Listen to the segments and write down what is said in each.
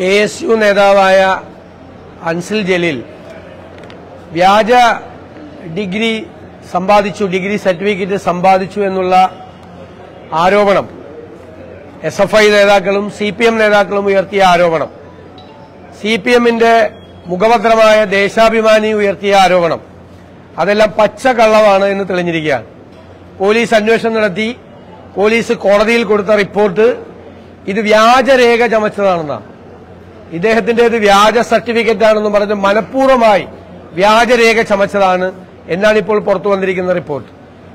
K S U നേതാവായ അൻസിൽ ജലീൽ വ്യാജ degree സമ്പാദിച്ചു ഡിഗ്രി സർട്ടിഫിക്കറ്റ് സമ്പാദിച്ചു എന്നുള്ള ആരോപണം. എസ് എഫ് ഐ നേതാക്കളും സി പി എം നേതാക്കളും ഉയർത്തിയ ആരോപണം. സി പി എമ്മിന്റെ മുഖപത്രമായ ദേശാഭിമാനി ഉയർത്തിയ ആരോപണം. അതെല്ലാം പച്ച കള്ളമാണ് എന്ന് തെളിഞ്ഞിരിക്കുകയാണ്. പോലീസ് അന്വേഷണം നടത്തി. പോലീസ് കോടതിയിൽ കൊടുത്ത റിപ്പോർട്ട് ഇത് വ്യാജരേഖ ചമച്ചതാണെന്നാണ്. ഇദ്ദേഹത്തിന്റേത് വ്യാജ സർട്ടിഫിക്കറ്റ് ആണെന്ന് പറഞ്ഞ് മനഃപൂർവമായി വ്യാജരേഖ ചമച്ചതാണ് എന്നാണ് ഇപ്പോൾ പുറത്തു വന്നിരിക്കുന്ന റിപ്പോർട്ട്.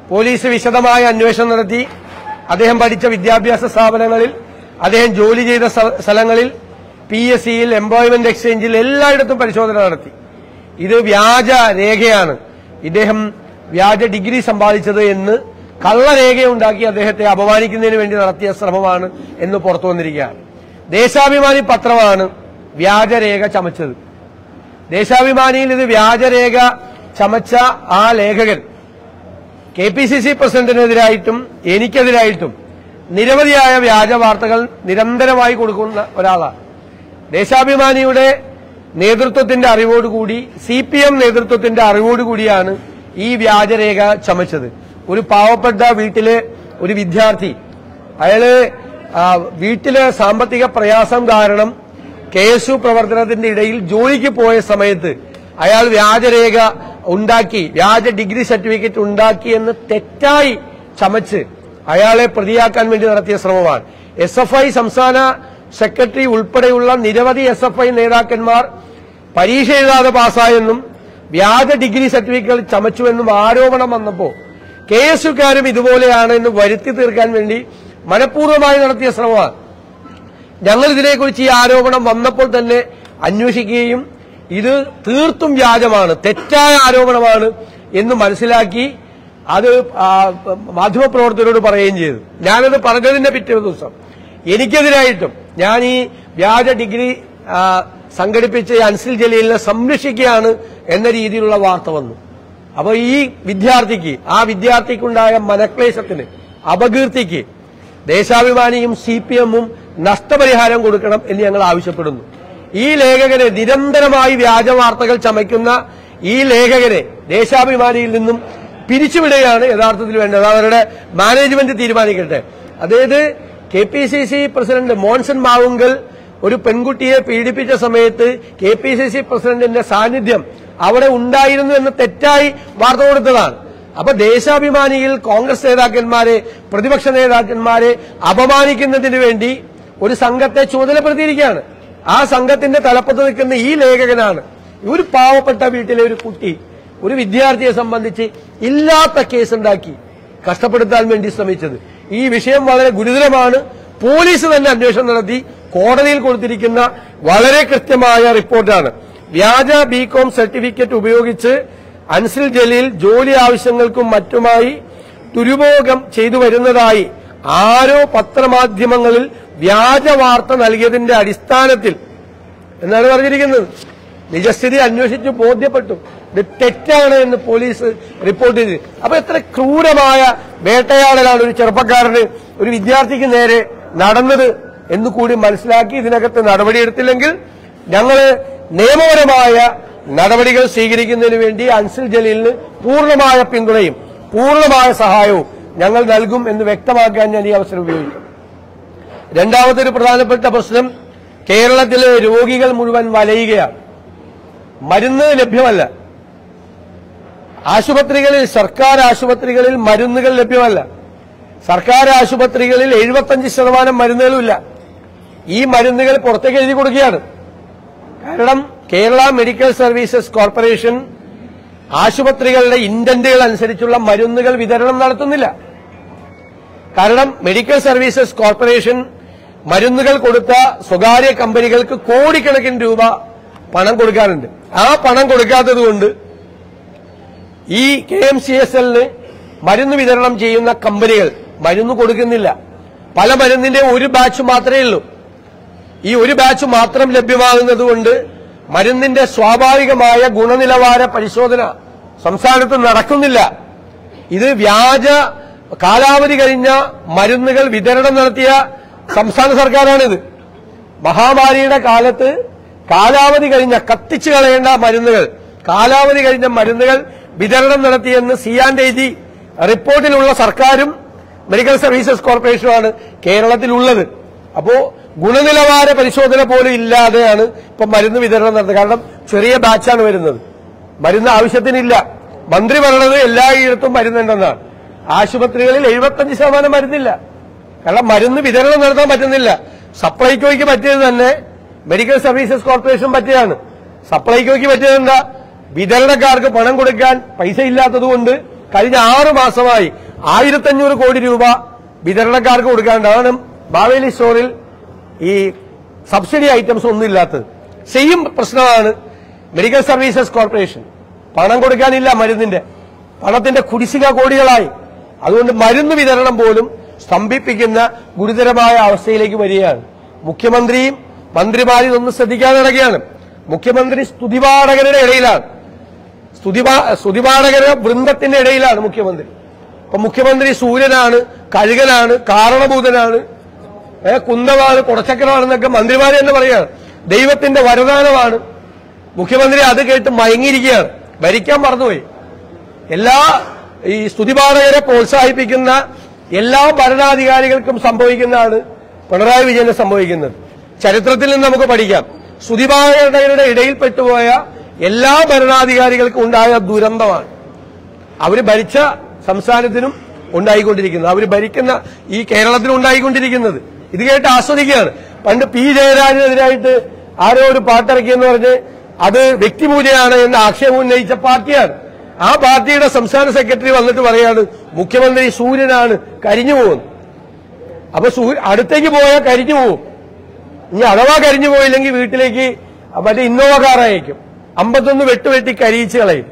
പോലീസ് വിശദമായ അന്വേഷണം നടത്തി. അദ്ദേഹം പഠിച്ച വിദ്യാഭ്യാസ സ്ഥാപനങ്ങളിൽ അദ്ദേഹം ജോലി ചെയ്ത സ്ഥ- സ്ഥലങ്ങളിൽ പി എസ് സിയിൽ എംപ്ലോയ്മെന്റ് എക്സ്ചേഞ്ചിൽ എല്ലായിടത്തും പരിശോധന നടത്തി. ഇത് വ്യാജ രേഖയാണ്. ഇദ്ദേഹം വ്യാജ ഡിഗ്രി സമ്പാദിച്ചത് എന്ന് കള്ളരേഖയുണ്ടാക്കി അദ്ദേഹത്തെ അപമാനിക്കുന്നതിന് വേണ്ടി നടത്തിയ ശ്രമമാണ് എന്ന് പുറത്തു വന്നിരിക്കുകയാണ്. ദേശാഭിമാനി പത്രമാണ് വ്യാജരേഖ ചമച്ചത്. ദേശാഭിമാനിയിൽ ഇത് വ്യാജരേഖ ചമച്ച ആ ലേഖകൻ. കെ പി സി സി പ്രസിഡന്റിനെതിരായിട്ടും എനിക്കെതിരായിട്ടും നിരവധിയായ വ്യാജ വാർത്തകൾ നിരന്തരമായി കൊടുക്കുന്ന ഒരാളാണ്. ദേശാഭിമാനിയുടെ നേതൃത്വത്തിന്റെ അറിവോടുകൂടി സി പി എം നേതൃത്വത്തിന്റെ അറിവോടുകൂടിയാണ് ഈ വ്യാജരേഖ ചമച്ചത്. ഒരു പാവപ്പെട്ട വീട്ടിലെ ഒരു വിദ്യാർത്ഥി അയാൾ വീട്ടിലെ സാമ്പത്തിക പ്രയാസം കാരണം കെ എസ് യു പ്രവർത്തനത്തിന്റെ ഇടയിൽ ജോലിക്ക് പോയ സമയത്ത് അയാൾ വ്യാജരേഖ ഉണ്ടാക്കി വ്യാജ ഡിഗ്രി സർട്ടിഫിക്കറ്റ് ഉണ്ടാക്കി എന്ന് തെറ്റായി ചമച്ച് അയാളെ പ്രതിയാക്കാൻ വേണ്ടി നടത്തിയ ശ്രമമാണ്. എസ് എഫ് ഐ സംസ്ഥാന സെക്രട്ടറി ഉൾപ്പെടെയുള്ള നിരവധി എസ് എഫ് ഐ നേതാക്കന്മാർ പരീക്ഷ എഴുതാതെ പാസ്സായെന്നും വ്യാജ ഡിഗ്രി സർട്ടിഫിക്കറ്റ് ചമച്ചുവെന്നും ആരോപണം വന്നപ്പോ കെ എസ് യുക്കാരും ഇതുപോലെയാണ് എന്ന് വരുത്തി തീർക്കാൻ വേണ്ടി മനഃപൂർവമായി നടത്തിയ ശ്രമമാണ്. ഞങ്ങൾ ഇതിനെക്കുറിച്ച് ഈ ആരോപണം വന്നപ്പോൾ തന്നെ അന്വേഷിക്കുകയും ഇത് തീർത്തും വ്യാജമാണ് തെറ്റായ ആരോപണമാണ് എന്ന് മനസ്സിലാക്കി അത് മാധ്യമപ്രവർത്തകരോട് പറയുകയും ചെയ്തു. ഞാനത് പറഞ്ഞതിന്റെ പിറ്റേ ദിവസം. എനിക്കെതിരായിട്ടും ഞാൻ ഈ വ്യാജ ഡിഗ്രി സംഘടിപ്പിച്ച അൻസിൽ ജലീലിനെ സംരക്ഷിക്കുകയാണ് എന്ന രീതിയിലുള്ള വാർത്ത വന്നു. അപ്പോൾ ഈ വിദ്യാർത്ഥിക്ക് ആ വിദ്യാർത്ഥിക്കുണ്ടായ മനക്ലേശത്തിന് അപകീർത്തിക്ക് ദേശാഭിമാനിയും സി പി എമ്മും നഷ്ടപരിഹാരം കൊടുക്കണം എന്ന് ഞങ്ങൾ ആവശ്യപ്പെടുന്നു. ഈ ലേഖകനെ നിരന്തരമായി വ്യാജ വാർത്തകൾ ചമയ്ക്കുന്ന ഈ ലേഖകനെ ദേശാഭിമാനിയിൽ നിന്നും പിരിച്ചുവിടുകയാണ് യഥാർത്ഥത്തിൽ വേണ്ടത്. അവരുടെ മാനേജ്മെന്റ് തീരുമാനിക്കട്ടെ. അതായത് K P C C president Monson Mavunkal ഒരു പെൺകുട്ടിയെ പീഡിപ്പിച്ച സമയത്ത് കെ പി സി സി പ്രസിഡന്റിന്റെ സാന്നിധ്യം അവിടെ ഉണ്ടായിരുന്നു എന്ന് തെറ്റായി വാർത്ത കൊടുത്തതാണ്. അപ്പൊ ദേശാഭിമാനിയിൽ കോൺഗ്രസ് നേതാക്കന്മാരെ പ്രതിപക്ഷ നേതാക്കന്മാരെ അപമാനിക്കുന്നതിന് വേണ്ടി ഒരു സംഘത്തെ ചുമതലപ്പെടുത്തിയിരിക്കുകയാണ്. ആ സംഘത്തിന്റെ തലപ്പത്ത് നിൽക്കുന്ന ഈ ലേഖകനാണ്. ഒരു പാവപ്പെട്ട വീട്ടിലെ ഒരു കുട്ടി ഒരു വിദ്യാർത്ഥിയെ സംബന്ധിച്ച് ഇല്ലാത്ത കേസുണ്ടാക്കി കഷ്ടപ്പെടുത്താൻ വേണ്ടി ശ്രമിച്ചത്. ഈ വിഷയം വളരെ ഗുരുതരമാണ്. പോലീസ് തന്നെ അന്വേഷണം നടത്തി കോടതിയിൽ കൊടുത്തിരിക്കുന്ന വളരെ കൃത്യമായ റിപ്പോർട്ടാണ്. വ്യാജ ബികോം സർട്ടിഫിക്കറ്റ് ഉപയോഗിച്ച് അൻസിൽ ജലീൽ ജോലി ആവശ്യങ്ങൾക്കും മറ്റുമായി ദുരുപയോഗം ചെയ്തു വരുന്നതായി ആരോ പത്രമാധ്യമങ്ങളിൽ വ്യാജ വാർത്ത നൽകിയതിന്റെ അടിസ്ഥാനത്തിൽ എന്നാണ് പറഞ്ഞിരിക്കുന്നത്. നിജസ്ഥിതി അന്വേഷിച്ച് ബോധ്യപ്പെട്ടു. ഇത് തെറ്റാണ് എന്ന് പോലീസ് റിപ്പോർട്ട് ചെയ്തു. അപ്പൊ എത്ര ക്രൂരമായ വേട്ടയാടലാണ് ഒരു ചെറുപ്പക്കാരന് ഒരു വിദ്യാർത്ഥിക്ക് നേരെ നടന്നത് എന്ന് കൂടി മനസ്സിലാക്കി ഇതിനകത്ത് നടപടിയെടുത്തില്ലെങ്കിൽ ഞങ്ങൾ നിയമപരമായ നടപടികൾ സ്വീകരിക്കുന്നതിന് വേണ്ടി അൻസിൽ ജലീലിന് പൂർണമായ പിന്തുണയും പൂർണമായ സഹായവും ഞങ്ങൾ നൽകും എന്ന് വ്യക്തമാക്കാൻ ഞാൻ ഈ അവസരം ഉപയോഗിക്കും രണ്ടാമതൊരു പ്രധാനപ്പെട്ട പ്രശ്നം കേരളത്തിലെ രോഗികൾ മുഴുവൻ വലയുകയാണ്. മരുന്ന് ലഭ്യമല്ല. ആശുപത്രികളിൽ സർക്കാർ ആശുപത്രികളിൽ മരുന്നുകൾ ലഭ്യമല്ല. സർക്കാർ ആശുപത്രികളിൽ എഴുപത്തഞ്ച് ശതമാനം മരുന്നുകളുമില്ല. ഈ മരുന്നുകൾ പുറത്തേക്ക് എഴുതി കൊടുക്കുകയാണ്. കാരണം കേരള മെഡിക്കൽ സർവീസസ് കോർപ്പറേഷൻ ആശുപത്രികളുടെ ഇന്റന്റുകൾ അനുസരിച്ചുള്ള മരുന്നുകൾ വിതരണം നടത്തുന്നില്ല. കാരണം മെഡിക്കൽ സർവീസസ് കോർപ്പറേഷൻ മരുന്നുകൾ കൊടുത്ത സ്വകാര്യ കമ്പനികൾക്ക് കോടിക്കണക്കിന് രൂപ പണം കൊടുക്കാറുണ്ട്. ആ പണം കൊടുക്കാത്തതുകൊണ്ട് ഈ കെ എം സി എസ് എല്ലിന് മരുന്ന് വിതരണം ചെയ്യുന്ന കമ്പനികൾ മരുന്ന് കൊടുക്കുന്നില്ല. പല മരുന്നിന്റെ ഒരു ബാച്ച് മാത്രമേ ഉള്ളൂ. ഈ ഒരു ബാച്ച് മാത്രം ലഭ്യമാകുന്നത് കൊണ്ട് മരുന്നിന്റെ സ്വാഭാവികമായ ഗുണനിലവാര പരിശോധന സംസ്ഥാനത്ത് നടക്കുന്നില്ല. ഇത് വ്യാജ കാലാവധി കഴിഞ്ഞ മരുന്നുകൾ വിതരണം നടത്തിയ സംസ്ഥാന സർക്കാരാണിത്. മഹാമാരിയുടെ കാലത്ത് കാലാവധി കഴിഞ്ഞ കത്തിച്ചു കളയേണ്ട മരുന്നുകൾ കാലാവധി കഴിഞ്ഞ മരുന്നുകൾ വിതരണം നടത്തിയെന്ന് സി ആൻഡ് ജി റിപ്പോർട്ടിലുള്ള സർക്കാരും മെഡിക്കൽ സർവീസസ് കോർപ്പറേഷനുമാണ് കേരളത്തിലുള്ളത്. അപ്പോ ഗുണനിലവാര പരിശോധന പോലും ഇല്ലാതെയാണ് ഇപ്പൊ മരുന്ന് വിതരണം നടത്തുന്നത് കാരണം ചെറിയ ബാച്ചാണ് വരുന്നത്. മരുന്ന് ആവശ്യത്തിനില്ല. മന്ത്രി പറഞ്ഞത് എല്ലായിടത്തും മരുന്നുണ്ടെന്നാണ് ആശുപത്രികളിൽ എഴുപത്തഞ്ച് ശതമാനം മരുന്നില്ല. കാരണം മരുന്ന് വിതരണം നടത്താൻ പറ്റുന്നില്ല. സപ്ലൈകോയ്ക്ക് പറ്റിയത് തന്നെ മെഡിക്കൽ സർവീസസ് കോർപ്പറേഷൻ പറ്റിയതാണ്. സപ്ലൈകോയ്ക്ക് പറ്റിയത് എന്താ? വിതരണക്കാർക്ക് പണം കൊടുക്കാൻ പൈസ ഇല്ലാത്തതുകൊണ്ട് കഴിഞ്ഞ ആറു മാസമായി ആയിരത്തഞ്ഞൂറ് കോടി രൂപ വിതരണക്കാർക്ക് കൊടുക്കാണ്ടാണ് ബാവേലി സ്റ്റോറിൽ ഈ സബ്സിഡി ഐറ്റംസ് ഒന്നും ഇല്ലാത്തത്. സെയിം പ്രശ്നമാണ് മെഡിക്കൽ സർവീസസ് കോർപ്പറേഷൻ. പണം കൊടുക്കാനില്ല മരുന്നിന്റെ. പണത്തിന്റെ കുടിശ്ശിക കോടികളായി. അതുകൊണ്ട് മരുന്ന് വിതരണം പോലും സ്തംഭിപ്പിക്കുന്ന ഗുരുതരമായ അവസ്ഥയിലേക്ക് വരികയാണ്. മുഖ്യമന്ത്രിയും മന്ത്രിമാരും ഇതൊന്നും ശ്രദ്ധിക്കാതെ നടക്കുകയാണ് മുഖ്യമന്ത്രി സ്തുതിപാഠകരുടെ ഇടയിലാണ്. സ്തുതിപാ- സ്തുതിപാഠകര വൃന്ദത്തിന്റെ ഇടയിലാണ് മുഖ്യമന്ത്രി. അപ്പൊ മുഖ്യമന്ത്രി സൂര്യനാണ് കഴുകനാണ് കാരണഭൂതനാണ് കുന്തമാണ് കുടച്ചക്കരമാണെന്നൊക്കെ മന്ത്രിമാരെ തന്നെ പറയുകയാണ്. ദൈവത്തിന്റെ വരദാനമാണ്. മുഖ്യമന്ത്രി അത് കേട്ട് മയങ്ങിയിരിക്കുകയാണ്. ഭരിക്കാൻ മറന്നുപോയി. എല്ലാ ഈ സ്തുതിപാഠകരെ പ്രോത്സാഹിപ്പിക്കുന്ന എല്ലാ ഭരണാധികാരികൾക്കും സംഭവിക്കുന്നതാണ് പിണറായി വിജയന് സംഭവിക്കുന്നത്. ചരിത്രത്തിൽ നിന്ന് നമുക്ക് പഠിക്കാം. സ്തുതിപാഠകരുടെ ഇടയിൽപ്പെട്ടുപോയ എല്ലാ ഭരണാധികാരികൾക്കും ഉണ്ടായ ദുരന്തമാണ്. അവർ ഭരിച്ച സംസ്ഥാനത്തിനും ഉണ്ടായിക്കൊണ്ടിരിക്കുന്നത്. അവർ ഭരിക്കുന്ന ഈ കേരളത്തിനും ഉണ്ടായിക്കൊണ്ടിരിക്കുന്നത്. ഇത് കേട്ട് ആസ്വദിക്കുകയാണ്. പണ്ട് പി ജയരാജനെതിരായിട്ട് ആരോ ഒരു പാട്ടിറക്കിയെന്ന് പറഞ്ഞ് അത് വ്യക്തിപൂജയാണ് എന്ന് ആക്ഷേപം ഉന്നയിച്ച പാർട്ടിയാണ്. ആ പാർട്ടിയുടെ സംസ്ഥാന സെക്രട്ടറി വന്നിട്ട് പറയാണ് മുഖ്യമന്ത്രി സൂര്യനാണ് കരിഞ്ഞു പോകുന്നത് അപ്പൊ അടുത്തേക്ക് പോയാൽ കരിഞ്ഞു പോകും. ഇനി അഥവാ കരിഞ്ഞു പോയില്ലെങ്കിൽ വീട്ടിലേക്ക് മറ്റേ ഇന്നോവ കാർ അയക്കും. അമ്പത്തൊന്ന് വെട്ടുവെട്ടി കരിയിച്ച് കളയും.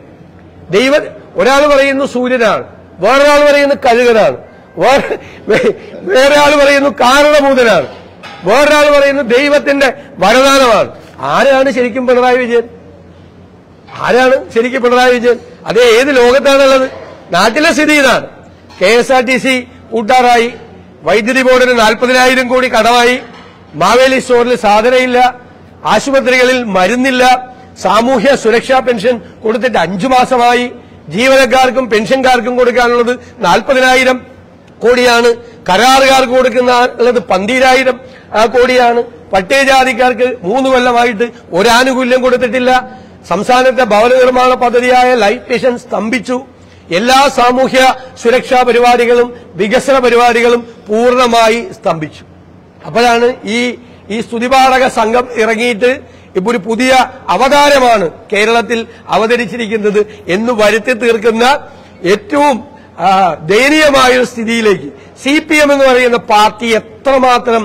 ദൈവ ഒരാൾ പറയുന്നു സൂര്യനാണ് വേറൊരാൾ പറയുന്നു കഴുകനാണ്. വേറെ ആൾ പറയുന്നു കാരണഭൂതനാണ്. വേറൊരാൾ പറയുന്നു ദൈവത്തിന്റെ വരദാനമാണ്. ആരാണ് ശരിക്കും പിണറായി വിജയൻ? ആരാണ് ശരിക്കും പിണറായി വിജയൻ? അതേ ഏത് ലോകത്താണുള്ളത്? നാട്ടിലെ സ്ഥിതി ഇതാണ്. K S R T C കൂട്ടാറായി. വൈദ്യുതി ബോർഡിന് നാൽപ്പതിനായിരം കോടി കടമായി. മാവേലി സ്റ്റോറിൽ സാധനയില്ല. ആശുപത്രികളിൽ മരുന്നില്ല. സാമൂഹ്യ സുരക്ഷാ പെൻഷൻ കൊടുത്തിട്ട് അഞ്ചു മാസമായി ജീവനക്കാർക്കും പെൻഷൻകാർക്കും കൊടുക്കാനുള്ളത് നാൽപ്പതിനായിരം. കോടിയാണ്. കരാറുകാർക്ക് കൊടുക്കുന്ന ഉള്ളത് പന്തിരായിരം കോടിയാണ്. പട്ടികജാതിക്കാർക്ക് മൂന്ന് കൊല്ലമായിട്ട് ഒരാനുകൂല്യം കൊടുത്തിട്ടില്ല. സംസ്ഥാനത്തെ ഭവന നിർമ്മാണ പദ്ധതിയായ ലൈഫ് മിഷൻ സ്തംഭിച്ചു. എല്ലാ സാമൂഹ്യ സുരക്ഷാ പരിപാടികളും വികസന പരിപാടികളും പൂർണമായി സ്തംഭിച്ചു. അപ്പോഴാണ് ഈ ഈ സ്തുതിപാഠക സംഘം ഇറങ്ങിയിട്ട് ഇപ്പൊ ഒരു പുതിയ അവതാരമാണ് കേരളത്തിൽ അവതരിച്ചിരിക്കുന്നത് എന്ന് വരുത്തി തീർക്കുന്ന ഏറ്റവും ദയനീയമായ ഒരു സ്ഥിതിയിലേക്ക് സി പി എം എന്ന് പറയുന്ന പാർട്ടി എത്രമാത്രം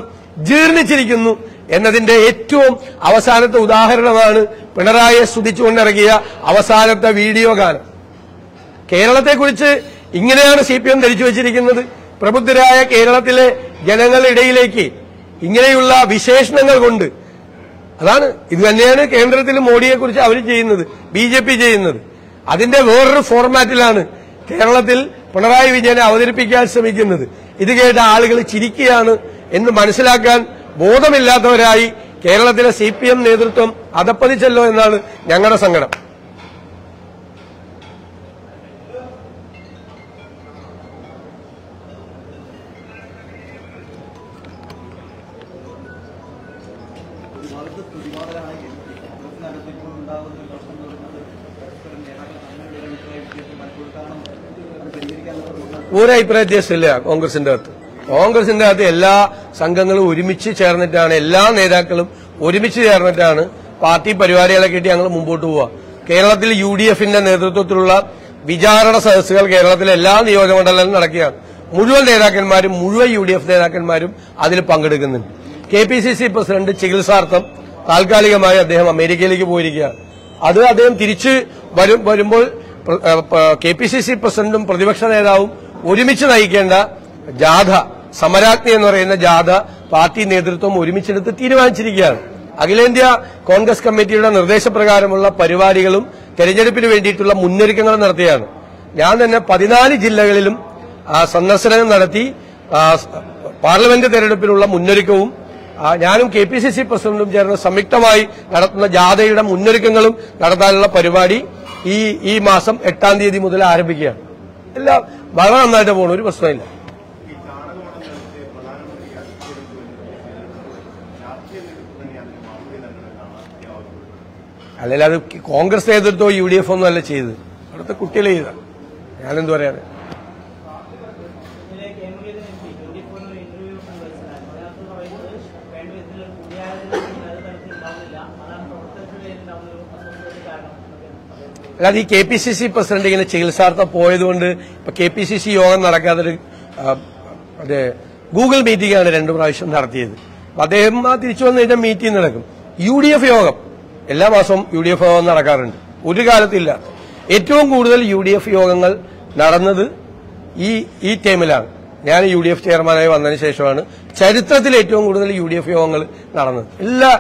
ജീർണിച്ചിരിക്കുന്നു എന്നതിന്റെ ഏറ്റവും അവസാനത്തെ ഉദാഹരണമാണ് പിണറായിയെ സ്തുതിച്ചുകൊണ്ടിറങ്ങിയ അവസാനത്തെ വീഡിയോ ഗാനം. കേരളത്തെക്കുറിച്ച് ഇങ്ങനെയാണ് സി പി എം ധരിച്ചു വച്ചിരിക്കുന്നത്. പ്രബുദ്ധരായ കേരളത്തിലെ ജനങ്ങളുടെ ഇടയിലേക്ക് ഇങ്ങനെയുള്ള വിശേഷണങ്ങൾ കൊണ്ട്. അതാണ് ഇത് തന്നെയാണ് കേന്ദ്രത്തിൽ മോഡിയെക്കുറിച്ച് അവർ ചെയ്യുന്നത് ബി ചെയ്യുന്നത്. അതിന്റെ വേറൊരു ഫോർമാറ്റിലാണ് കേരളത്തിൽ പിണറായി വിജയനെ അവതരിപ്പിക്കാൻ ശ്രമിക്കുന്നത്. ഇത് കേട്ട ആളുകൾ ചിരിക്കുകയാണ് എന്ന് മനസ്സിലാക്കാൻ ബോധമില്ലാത്തവരായി കേരളത്തിലെ സി പി എം നേതൃത്വം അതപ്പതിച്ചല്ലോ എന്നാണ് ഞങ്ങളുടെ സങ്കടം. ഉണ്ടാകുന്ന പ്രശ്നം പറയുന്നത് പരസ്പരം നേതാക്കൾ തമ്മിലുള്ള അഭിപ്രായ വ്യത്യാസം പലപ്പോഴും പരിഹരിക്കാനുള്ള ഒരു ഒരു അഭിപ്രായ വ്യത്യാസമില്ല കോൺഗ്രസിന്റെ അകത്ത്. കോൺഗ്രസിന്റെ അകത്ത് എല്ലാ സംഘങ്ങളും ഒരുമിച്ച് ചേർന്നിട്ടാണ് എല്ലാ നേതാക്കളും ഒരുമിച്ച് ചേർന്നിട്ടാണ് പാർട്ടി പരിപാടികളെ കിട്ടി ഞങ്ങൾ മുമ്പോട്ട് പോവുക. കേരളത്തിൽ യു ഡി എഫിന്റെ നേതൃത്വത്തിലുള്ള വിചാരണ സദസ്സുകൾ കേരളത്തിലെ എല്ലാ നിയോജകമണ്ഡലങ്ങളിലും നടക്കുകയാണ്. മുഴുവൻ നേതാക്കന്മാരും മുഴുവൻ യു ഡി എഫ് നേതാക്കന്മാരും അതിൽ പങ്കെടുക്കുന്നുണ്ട്. K P C C president ചികിത്സാർത്ഥം താൽക്കാലികമായി അദ്ദേഹം അമേരിക്കയിലേക്ക് പോയിരിക്കുകയാണ്. അത് അദ്ദേഹം തിരിച്ച് വരുമ്പോൾ കെ പി സി സി പ്രസിഡന്റും പ്രതിപക്ഷ നേതാവും ഒരുമിച്ച് നയിക്കേണ്ട ജാഥ സമരാജ്ഞി എന്ന് പറയുന്ന ജാഥ പാർട്ടി നേതൃത്വം ഒരുമിച്ചെടുത്ത് തീരുമാനിച്ചിരിക്കുകയാണ്. അഖിലേന്ത്യാ കോൺഗ്രസ് കമ്മിറ്റിയുടെ നിർദ്ദേശപ്രകാരമുള്ള പരിപാടികളും തെരഞ്ഞെടുപ്പിന് വേണ്ടിയിട്ടുള്ള മുന്നൊരുക്കങ്ങളും നടത്തിയാണ്. ഞാൻ തന്നെ പതിനാല് ജില്ലകളിലും സന്ദർശനം നടത്തി പാർലമെന്റ് തെരഞ്ഞെടുപ്പിനുള്ള മുന്നൊരുക്കവും ഞാനും കെ പി സി സി പ്രസിഡന്റും ചേർന്ന് സംയുക്തമായി നടത്തുന്ന ജാഥയുടെ മുന്നൊരുക്കങ്ങളും നടത്താനുള്ള പരിപാടി ഈ ഈ മാസം എട്ടാം തീയതി മുതൽ ആരംഭിക്കുകയാണ്. എല്ലാം വളരെ നന്നായിട്ട് പോകണം ഒരു പ്രശ്നമില്ല അല്ലെങ്കിൽ അത് കോൺഗ്രസ് നേതൃത്വം യു ഡി എഫ് ഒന്നും അല്ല ചെയ്ത് അവിടുത്തെ കുട്ടികൾ ചെയ്ത ഞാനെന്ത് പറയാറ് ഇതിലെ കേന്ദ്രീയ എം പി ട്വന്റി ഫോറിന് ഇന്റർവ്യൂ മനസ്സിലാക്കി അതിനകത്ത് പറയുന്നത് വേണ്ട വിധത്തിൽ കൂടിയാലോചന അത് തരത്തിൽ ഉണ്ടാവുന്നില്ല അതാണ് പ്രവർത്തനത്തിലെ ഉണ്ടാവുന്ന ഒരു അസ്വസ്ഥതയ്ക്ക് കാരണം എന്നൊക്കെ അദ്ദേഹം അല്ലാതെ ഈ K P C C president ഇങ്ങനെ ചികിത്സാർത്ഥം പോയതുകൊണ്ട് ഇപ്പൊ കെ പി സി സി യോഗം നടക്കാത്തൊരു മറ്റേ ഗൂഗിൾ മീറ്റിംഗ് ആണ് രണ്ടു പ്രാവശ്യം നടത്തിയത്. അദ്ദേഹം ആ തിരിച്ചു വന്നു കഴിഞ്ഞാൽ മീറ്റിംഗ് നടക്കും. യു ഡി എഫ് യോഗം. എല്ലാ മാസവും യു ഡി എഫ് യോഗം നടക്കാറുണ്ട്. ഒരു കാലത്തില്ല. ഏറ്റവും കൂടുതൽ യു ഡി എഫ് യോഗങ്ങൾ നടന്നത് ഈ ഈ ടൈമിലാണ്. ഞാൻ യു ഡി എഫ് ചെയർമാനായി വന്നതിന് ശേഷമാണ് ചരിത്രത്തിൽ ഏറ്റവും കൂടുതൽ യു ഡി എഫ് യോഗങ്ങൾ നടന്നത്. എല്ലാ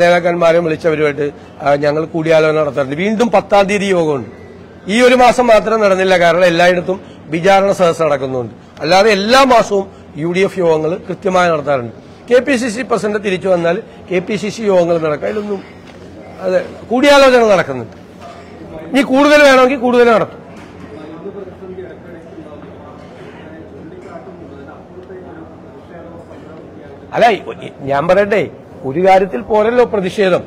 നേതാക്കന്മാരെയും വിളിച്ചവരുമായിട്ട് ഞങ്ങൾ കൂടിയാലോചന നടത്താറുണ്ട്. വീണ്ടും പത്താം തീയതി യോഗമുണ്ട്. ഈ ഒരു മാസം മാത്രം നടന്നില്ല കാരണം എല്ലായിടത്തും വിചാരണ സദസ്സ് നടക്കുന്നുണ്ട്. അല്ലാതെ എല്ലാ മാസവും യു ഡി എഫ് യോഗങ്ങൾ കൃത്യമായി നടത്താറുണ്ട്. K P C C president തിരിച്ചു വന്നാൽ കെ പി സി സി യോഗങ്ങൾ നടക്കാം. അതിലൊന്നും അതെ കൂടിയാലോചന നടക്കുന്നുണ്ട്. ഇനി കൂടുതൽ വേണമെങ്കിൽ കൂടുതൽ നടത്തും. അല്ല ഞാൻ പറയട്ടെ ഒരു കാര്യത്തിൽ പോരല്ലോ പ്രതിഷേധം.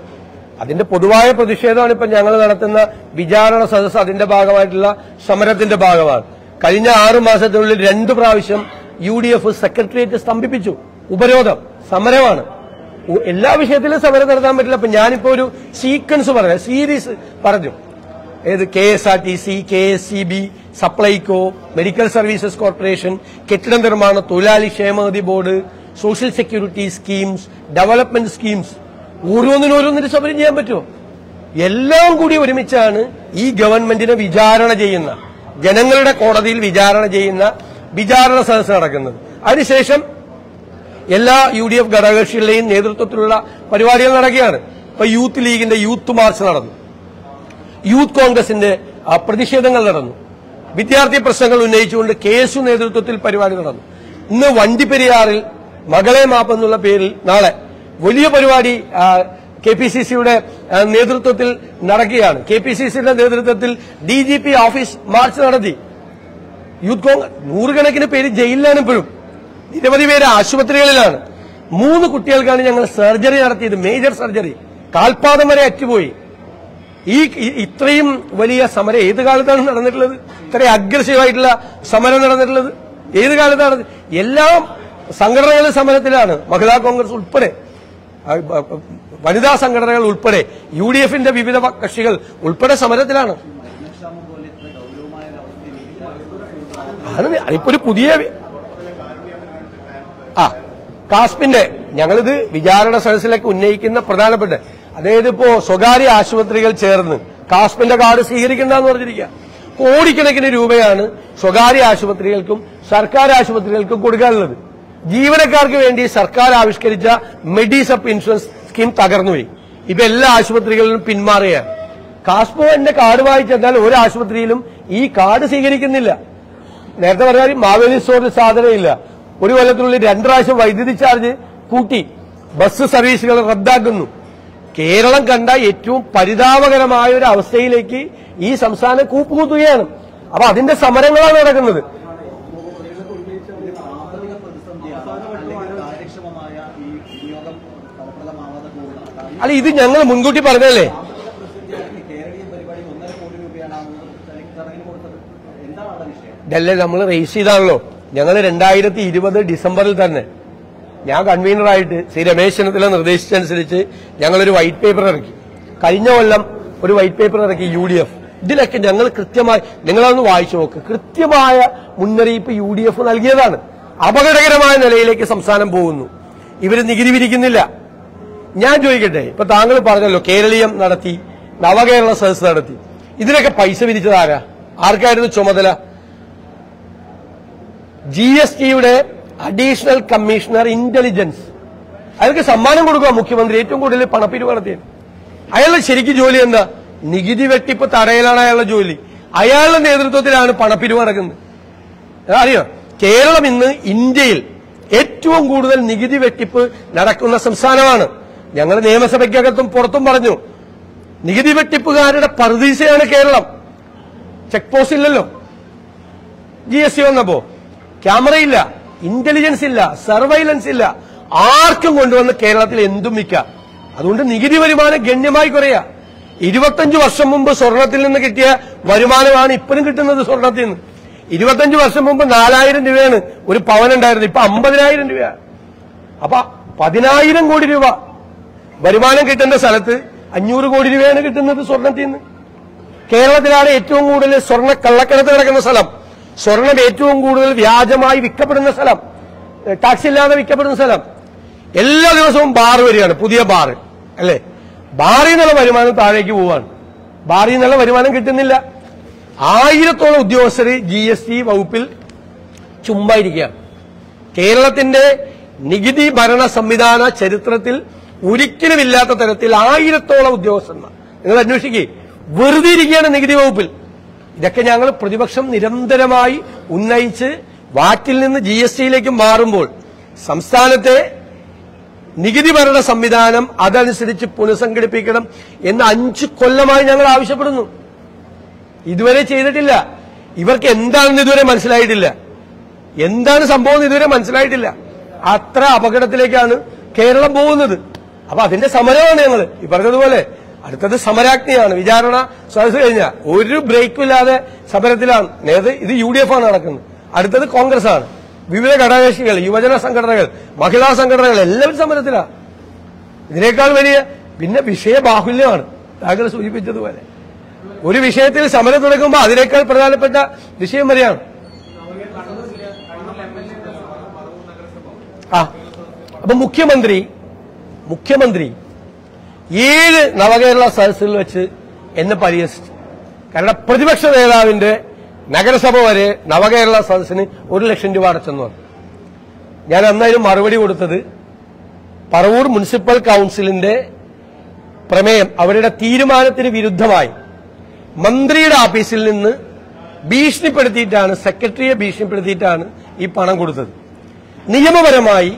അതിന്റെ പൊതുവായ പ്രതിഷേധമാണ് ഇപ്പൊ ഞങ്ങൾ നടത്തുന്ന വിചാരണ സദസ് അതിന്റെ ഭാഗമായിട്ടുള്ള സമരത്തിന്റെ ഭാഗമാണ്. കഴിഞ്ഞ ആറു മാസത്തിനുള്ളിൽ രണ്ടു പ്രാവശ്യം യു ഡി എഫ് സെക്രട്ടേറിയറ്റ് സ്തംഭിപ്പിച്ചു. ഉപരോധം സമരമാണ്. എല്ലാ വിഷയത്തിലും സമരം നടത്താൻ പറ്റില്ല. അപ്പൊ ഞാനിപ്പോ ഒരു സീക്വൻസ് പറഞ്ഞു സീരീസ് പറഞ്ഞു. ഏത് K S R T C K S C B Supplyco medical services corporation കെട്ടിട നിർമ്മാണ തൊഴിലാളി ക്ഷേമനിധി board social security schemes development schemes ഓരോന്നിനും ഓരോന്നിനും സമരം ചെയ്യാൻ പറ്റുമോ? എല്ലാം കൂടി ഒരുമിച്ചാണ് ഈ ഗവൺമെന്റിനെ വിചാരണ ചെയ്യുന്ന ജനങ്ങളുടെ കോടതിയിൽ വിചാരണ ചെയ്യുന്ന വിചാരണ സദസ് നടക്കുന്നത്. അതിനുശേഷം എല്ലാ യു ഡി എഫ് ഘടകകക്ഷികളുടെയും നേതൃത്വത്തിലുള്ള പരിപാടികൾ നടക്കുകയാണ്. ഇപ്പൊ യൂത്ത് ലീഗിന്റെ യൂത്ത് മാർച്ച് നടന്നു. യൂത്ത് കോൺഗ്രസിന്റെ പ്രതിഷേധങ്ങൾ നടന്നു. വിദ്യാർത്ഥി പ്രശ്നങ്ങൾ ഉന്നയിച്ചുകൊണ്ട് കെ നേതൃത്വത്തിൽ പരിപാടി നടന്നു. ഇന്ന് വണ്ടിപ്പെരിയാറിൽ മകളെ മാപ്പ് എന്നുള്ള പേരിൽ നാളെ വലിയ പരിപാടി കെ പി സി സിയുടെ നേതൃത്വത്തിൽ നടക്കുകയാണ്. കെ പി സി സിയുടെ നേതൃത്വത്തിൽ D G P office march നടത്തി. യൂത്ത് കോൺഗ്രസ് നൂറുകണക്കിന് പേര് ജയിലിലാണ് ഇപ്പോഴും. നിരവധി പേര് ആശുപത്രികളിലാണ്. മൂന്ന് കുട്ടികൾക്കാണ് ഞങ്ങൾ സർജറി നടത്തിയത് മേജർ സർജറി. കാൽപാദം വരെ അറ്റുപോയി. ഈ ഇത്രയും വലിയ സമരം ഏത് കാലത്താണ് നടന്നിട്ടുള്ളത്? ഇത്രയും അഗ്രസീവായിട്ടുള്ള സമരം നടന്നിട്ടുള്ളത്? ഏത് കാലത്താണ്? എല്ലാ സംഘടനകളും സമരത്തിലാണ്. മഹിളാ കോൺഗ്രസ് ഉൾപ്പെടെ. വനിതാ സംഘടനകൾ ഉൾപ്പെടെ. യു ഡി എഫിന്റെ വിവിധ കക്ഷികൾ ഉൾപ്പെടെ സമരത്തിലാണ്. ഇപ്പൊ ഒരു പുതിയ ആ കാസ്പിന്റെ ഞങ്ങളിത് വിചാരണ സദസ്സിലേക്ക് ഉന്നയിക്കുന്ന പ്രധാനപ്പെട്ട അതായത് ഇപ്പോ സ്വകാര്യ ആശുപത്രികൾ ചേർന്ന് കാസ്പിന്റെ കാർഡ് സ്വീകരിക്കണ്ടെന്ന് പറഞ്ഞിരിക്കുക കോടിക്കണക്കിന് രൂപയാണ് സ്വകാര്യ ആശുപത്രികൾക്കും സർക്കാർ ആശുപത്രികൾക്കും കൊടുക്കാനുള്ളത്. ജീവനക്കാർക്ക് വേണ്ടി സർക്കാർ ആവിഷ്കരിച്ച മെഡിസപ്പ് ഇൻഷുറൻസ് സ്കീം തകർന്നുപോയി. ഇപ്പൊ എല്ലാ ആശുപത്രികളിലും പിന്മാറുകയാണ് കാസ്പോ എന്റെ കാർഡ് വായിച്ചെന്നാൽ ഒരു ആശുപത്രിയിലും ഈ കാർഡ് സ്വീകരിക്കുന്നില്ല. നേരത്തെ പറഞ്ഞാൽ മാവേലി സ്റ്റോറിൽ സാധനമില്ല. ഒരു കൊല്ലത്തിനുള്ളിൽ രണ്ട് പ്രാവശ്യം വൈദ്യുതി ചാർജ് കൂട്ടി ബസ് സർവീസുകൾ റദ്ദാക്കുന്നു. കേരളം കണ്ട ഏറ്റവും പരിതാപകരമായ ഒരു അവസ്ഥയിലേക്ക് ഈ സംസ്ഥാനം കൂപ്പുകൂത്തുകയാണ്. അപ്പൊ അതിന്റെ സമരങ്ങളാണ് നടക്കുന്നത് സാമ്പത്തിക പ്രതിസന്ധിയാണ് അല്ലെങ്കിൽ കാര്യക്ഷമമായ ഈ വിനിയോഗം ഫലപ്രദമാവാതെ പോകുന്നതാണ് കാരണം അല്ല ഇത് ഞങ്ങൾ മുൻകൂട്ടി പറഞ്ഞല്ലേ ഡൽഹി നമ്മൾ റേസ് ചെയ്താണല്ലോ. ഞങ്ങൾ രണ്ടായിരത്തി ഇരുപത് ഡിസംബറിൽ തന്നെ. ഞാൻ കൺവീനറായിട്ട് ശ്രീ രമേശ് ചെന്നിത്തല നിർദ്ദേശിച്ചനുസരിച്ച് ഞങ്ങളൊരു വൈറ്റ് പേപ്പർ ഇറക്കി. കഴിഞ്ഞ കൊല്ലം ഒരു വൈറ്റ് പേപ്പർ ഇറക്കി യു ഡി എഫ്. ഇതിലൊക്കെ ഞങ്ങൾ കൃത്യമായി നിങ്ങളൊന്ന് വായിച്ചു നോക്ക്. കൃത്യമായ മുന്നറിയിപ്പ് യു ഡി എഫ് നൽകിയതാണ്. അപകടകരമായ നിലയിലേക്ക് സംസ്ഥാനം പോകുന്നു. ഇവർ നികുതി വിരിക്കുന്നില്ല ഞാൻ ചോദിക്കട്ടെ ഇപ്പൊ താങ്കൾ പറഞ്ഞല്ലോ കേരളീയം നടത്തി നവകേരള സദസ് നടത്തി. ഇതിനൊക്കെ പൈസ വിധിച്ചത് ആരാ? ആർക്കായിരുന്നു ചുമതല? ജി എസ് ടിയുടെ അഡീഷണൽ കമ്മീഷണർ ഇന്റലിജൻസ് അയാൾക്ക് സമ്മാനം കൊടുക്കുക മുഖ്യമന്ത്രി. ഏറ്റവും കൂടുതൽ പണപ്പിരിവ് നടത്തിയത്. അയാളുടെ ശരിക്കും ജോലി എന്താ? നികുതി വെട്ടിപ്പ് തടയലാണ് അയാളുടെ ജോലി. അയാളുടെ നേതൃത്വത്തിലാണ് പണപ്പിരിവ് നടക്കുന്നത്. അറിയോ? കേരളം ഇന്ന് ഇന്ത്യയിൽ ഏറ്റവും കൂടുതൽ നികുതി വെട്ടിപ്പ് നടക്കുന്ന സംസ്ഥാനമാണ്. ഞങ്ങൾ നിയമസഭയ്ക്കകത്തും പുറത്തും പറഞ്ഞു നികുതി വെട്ടിപ്പുകാരുടെ പറുദീസയാണ് കേരളം. ചെക്ക് പോസ്റ്റ് ഇല്ലല്ലോ. ജി എസ് ടി വന്നപ്പോ ക്യാമറയില്ല ഇന്റലിജൻസ് ഇല്ല സർവൈലൻസ് ഇല്ല. ആർക്കും കൊണ്ടുവന്ന് കേരളത്തിൽ എന്തും വിൽക്കാം. അതുകൊണ്ട് നികുതി വരുമാനം ഗണ്യമായി കുറയാ. ഇരുപത്തഞ്ച് വർഷം മുമ്പ് സ്വർണത്തിൽ നിന്ന് കിട്ടിയ വരുമാനമാണ് ഇപ്പോഴും കിട്ടുന്നത് സ്വർണത്തിൽ നിന്ന്. ഇരുപത്തഞ്ച് വർഷം മുമ്പ് നാലായിരം രൂപയാണ് ഒരു പവൻ ഉണ്ടായിരുന്നത് ഇപ്പൊ അമ്പതിനായിരം രൂപയാണ് അപ്പൊ പതിനായിരം കോടി രൂപ വരുമാനം കിട്ടുന്ന സ്ഥലത്ത് അഞ്ഞൂറ് കോടി രൂപയാണ് കിട്ടുന്നത് സ്വർണത്തിൽ നിന്ന് കേരളത്തിലാണ് ഏറ്റവും കൂടുതൽ സ്വർണ കള്ളക്കടത്ത് കിടക്കുന്ന സ്ഥലം. സ്വർണം ഏറ്റവും കൂടുതൽ വ്യാജമായി വിൽക്കപ്പെടുന്ന സ്ഥലം. ടാക്സ് ഇല്ലാതെ വിൽക്കപ്പെടുന്ന സ്ഥലം. എല്ലാ ദിവസവും ബാർ വരികയാണ് പുതിയ ബാർ. അല്ലേ? ബാറിൽ നിന്നുള്ള വരുമാനം താഴേക്ക് പോവാണ്. ബാറിൽ നിന്നുള്ള വരുമാനം കിട്ടുന്നില്ല. ആയിരത്തോളം ഉദ്യോഗസ്ഥർ ജി എസ് ടി വകുപ്പിൽ ചുമ്പായിരിക്കുകയാണ് കേരളത്തിന്റെ നികുതി ഭരണ സംവിധാന ചരിത്രത്തിൽ ഒരിക്കലും ഇല്ലാത്ത തരത്തിൽ ആയിരത്തോളം ഉദ്യോഗസ്ഥന്മാർ. നിങ്ങൾ അന്വേഷിക്കേ. വെറുതെ ഇരിക്കുകയാണ് നികുതി വകുപ്പിൽ. ഇതൊക്കെ ഞങ്ങൾ പ്രതിപക്ഷം നിരന്തരമായി ഉന്നയിച്ച് വാറ്റിൽ നിന്ന് ജി എസ് ടിയിലേക്ക് മാറുമ്പോൾ സംസ്ഥാനത്തെ നികുതി ഭരണ സംവിധാനം അതനുസരിച്ച് പുനഃസംഘടിപ്പിക്കണം എന്ന് അഞ്ചു കൊല്ലമായി ഞങ്ങൾ ആവശ്യപ്പെടുന്നു. ഇതുവരെ ചെയ്തിട്ടില്ല. ഇവർക്ക് എന്താണെന്ന് ഇതുവരെ മനസ്സിലായിട്ടില്ല. എന്താണ് സംഭവം ഇതുവരെ മനസ്സിലായിട്ടില്ല. അത്ര അപകടത്തിലേക്കാണ് കേരളം പോകുന്നത്. അപ്പൊ അതിന്റെ സമരമാണ് ഞങ്ങൾ ഈ പറഞ്ഞതുപോലെ അടുത്തത് സമരാജ്ഞിയാണ്. വിചാരണ സദസ് കഴിഞ്ഞ ഒരു ബ്രേക്കും ഇല്ലാതെ സമരത്തിലാണ്. നേത് ഇത് യു ഡി എഫ് ആണ് നടക്കുന്നത്. അടുത്തത് കോൺഗ്രസ് ആണ് വിവിധ ഘടകകക്ഷികൾ യുവജന സംഘടനകൾ മഹിളാ സംഘടനകൾ എല്ലാവരും സമരത്തിലാണ് ഇതിനേക്കാൾ വലിയ പിന്നെ വിഷയ ബാഹുല്യമാണ്. താങ്കൾ സൂചിപ്പിച്ചതുപോലെ. ഒരു വിഷയത്തിൽ സമരം തുടങ്ങുമ്പോൾ അതിനേക്കാൾ പ്രധാനപ്പെട്ട വിഷയം വരെയാണ് ആ. അപ്പൊ മുഖ്യമന്ത്രി മുഖ്യമന്ത്രി ഏഴ് നവകേരള സദസ്സിൽ വെച്ച് എന്നെ പരിഹസിച്ചു. കാരണം പ്രതിപക്ഷ നേതാവിന്റെ നഗരസഭ വരെ നവകേരള സദസ്സിന് ഒരു ലക്ഷം രൂപ അടച്ചെന്ന് പറഞ്ഞു. ഞാൻ അന്നതിന് മറുപടി കൊടുത്തത്. പറവൂർ മുനിസിപ്പൽ കൌൺസിലിന്റെ പ്രമേയം അവരുടെ തീരുമാനത്തിന് വിരുദ്ധമായി. മന്ത്രിയുടെ ഓഫീസിൽ നിന്ന് ഭീഷണിപ്പെടുത്തിയിട്ടാണ് സെക്രട്ടറിയെ ഭീഷണിപ്പെടുത്തിയിട്ടാണ് ഈ പണം കൊടുത്തത്. നിയമപരമായി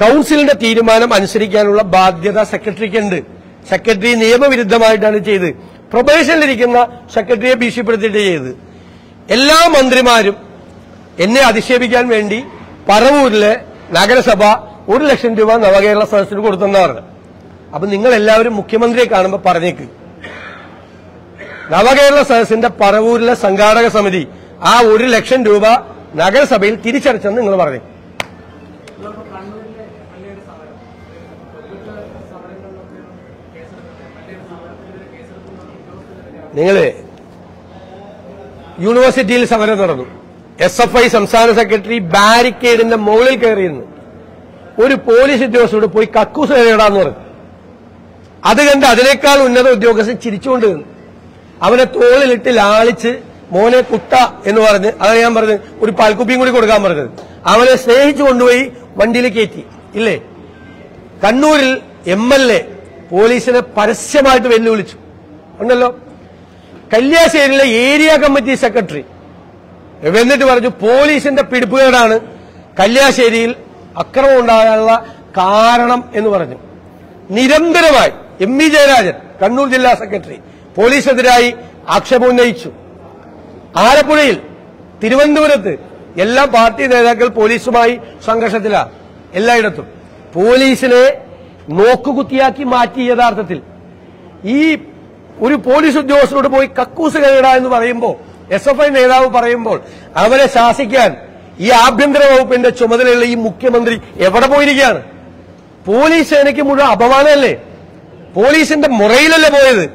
കൌൺസിലിന്റെ തീരുമാനം അനുസരിക്കാനുള്ള ബാധ്യത സെക്രട്ടറിക്ക് ഉണ്ട് സെക്രട്ടറി നിയമവിരുദ്ധമായിട്ടാണ് ചെയ്ത് പ്രൊബേഷനിലിരിക്കുന്ന സെക്രട്ടറിയെ ഭീഷണിപ്പെടുത്തിയിട്ട് ചെയ്ത്. എല്ലാ മന്ത്രിമാരും എന്നെ അധിക്ഷേപിക്കാൻ വേണ്ടി പറവൂരിലെ നഗരസഭ ഒരു ലക്ഷം രൂപ നവകേരള സദസ്സിന് കൊടുത്തെന്നാണ്. അപ്പൊ നിങ്ങൾ എല്ലാവരും മുഖ്യമന്ത്രിയെ കാണുമ്പോൾ പറഞ്ഞേക്ക്. നവകേരള സദസ്സിന്റെ പറവൂരിലെ സംഘാടക സമിതി ആ ഒരു ലക്ഷം രൂപ നഗരസഭയിൽ തിരിച്ചടച്ചെന്ന് നിങ്ങൾ പറഞ്ഞു നിങ്ങൾ യൂണിവേഴ്സിറ്റിയിൽ സമരം നടന്നു. എസ് എഫ് ഐ സംസ്ഥാന സെക്രട്ടറി ബാരിക്കേഡിന്റെ മുകളിൽ കയറിയിരുന്നു. ഒരു പോലീസ് ഉദ്യോഗസ്ഥരോട് പോയി കക്കൂസ് കയറിയിടാന്ന് പറഞ്ഞു. അത് കണ്ട് അതിനേക്കാൾ ഉന്നത ഉദ്യോഗസ്ഥൻ ചിരിച്ചുകൊണ്ട് നിന്നു അവനെ തോളിലിട്ട് ലാളിച്ച് മോനെ കുട്ട എന്ന് പറഞ്ഞ് അതാണ് ഞാൻ പറഞ്ഞത് ഒരു പാൽക്കുപ്പിയും കൂടി കൊടുക്കാൻ പറഞ്ഞത്. അവനെ സ്നേഹിച്ചു കൊണ്ടുപോയി വണ്ടിയിൽ കയറ്റി. ഇല്ലേ? കണ്ണൂരിൽ എം എൽ എ പോലീസിനെ പരസ്യമായിട്ട് വെല്ലുവിളിച്ചു. ഉണ്ടല്ലോ? കല്യാശ്ശേരിയിലെ ഏരിയ കമ്മിറ്റി സെക്രട്ടറി. എന്നിട്ട് പറഞ്ഞു പോലീസിന്റെ പിടിപ്പുകേടാണ് കല്യാശ്ശേരിയിൽ അക്രമം ഉണ്ടാകാനുള്ള കാരണം എന്ന് പറഞ്ഞു. നിരന്തരമായി എം വി ജയരാജൻ കണ്ണൂർ ജില്ലാ സെക്രട്ടറി പോലീസിനെതിരായി ആക്ഷേപം ഉന്നയിച്ചു. ആലപ്പുഴയിൽ തിരുവനന്തപുരത്ത് എല്ലാ പാർട്ടി നേതാക്കൾ പോലീസുമായി സംഘർഷത്തിലാണ് എല്ലായിടത്തും. പോലീസിനെ നോക്കുകുത്തിയാക്കി മാറ്റി യഥാർത്ഥത്തിൽ. ഈ ഒരു പോലീസ് ഉദ്യോഗസ്ഥരോട് പോയി കക്കൂസ് കയറുക എന്ന് പറയുമ്പോൾ എസ് എഫ് ഐ നേതാവ് പറയുമ്പോൾ അവരെ ശാസിക്കാൻ ഈ ആഭ്യന്തര വകുപ്പിന്റെ ചുമതലയുള്ള ഈ മുഖ്യമന്ത്രി എവിടെ പോയിരിക്കുകയാണ്? പോലീസ് സേനയ്ക്ക് മുഴുവൻ അപമാനമല്ലേ? പോലീസിന്റെ മുറയിലല്ലേ പോയത്?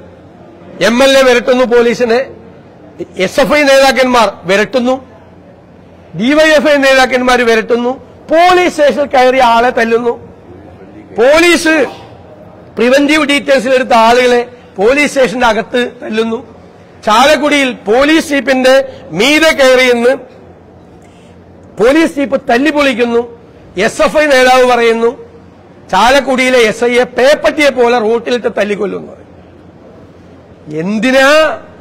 എം എൽ എ വിരട്ടുന്നു പോലീസിനെ. എസ് എഫ് ഐ നേതാക്കന്മാർ വിരട്ടുന്നു. ഡിവൈഎഫ്ഐ നേതാക്കന്മാർ വിരട്ടുന്നു. പോലീസ് സ്റ്റേഷനിൽ കയറിയ ആളെ തല്ലുന്നു. പോലീസ് പ്രിവന്റീവ് ഡീറ്റെയിൽസിൽ എടുത്ത ആളുകളെ പോലീസ് സ്റ്റേഷന്റെ അകത്ത് തല്ലുന്നു. ചാലക്കുടിയിൽ പോലീസ് ജീപ്പിന്റെ മീതെ കയറിയെന്ന് പോലീസ് ജീപ്പ് തല്ലിപ്പൊളിക്കുന്നു എസ് എഫ് ഐ നേതാവ് പറയുന്നു ചാലക്കുടിയിലെ എസ് ഐയെ പേപ്പറ്റിയെ പോലെ റോട്ടിലിട്ട് തല്ലിക്കൊല്ലുന്നു. എന്തിനാ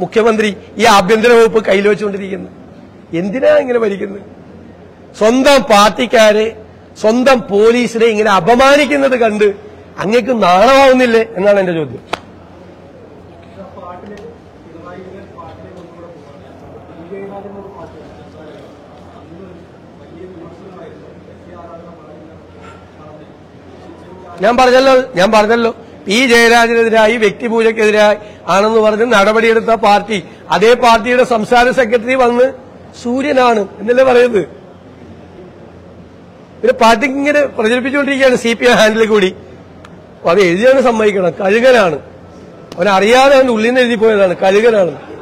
മുഖ്യമന്ത്രി ഈ ആഭ്യന്തര വകുപ്പ് കയ്യിൽ വെച്ചുകൊണ്ടിരിക്കുന്നത് എന്തിനാ ഇങ്ങനെ ഭരിക്കുന്നത് സ്വന്തം പാർട്ടിക്കാരെ സ്വന്തം പോലീസിനെ ഇങ്ങനെ അപമാനിക്കുന്നത് കണ്ട് അങ്ങേക്ക് നാണമാവുന്നില്ലേ എന്നാണ് എന്റെ ചോദ്യം. ഞാൻ പറഞ്ഞല്ലോ ഞാൻ പറഞ്ഞല്ലോ. പി ജയരാജനെതിരായി വ്യക്തിപൂജക്കെതിരായി ആണെന്ന് പറഞ്ഞ് നടപടിയെടുത്ത പാർട്ടി. അതേ പാർട്ടിയുടെ സംസ്ഥാന സെക്രട്ടറി വന്ന് സൂര്യനാണ് എന്നല്ലേ പറയുന്നത്. പിന്നെ പാർട്ടി ഇങ്ങനെ പ്രചരിപ്പിച്ചുകൊണ്ടിരിക്കുകയാണ് സി പി ഐ ഹാൻഡിൽ കൂടി. അത് എഴുതിയാണ് സമ്മതിക്കണം. കഴുകനാണ്. അവൻ അറിയാതെ ഉള്ളിൽ നിന്ന് എഴുതി പോയതാണ്. കഴുകനാണ്.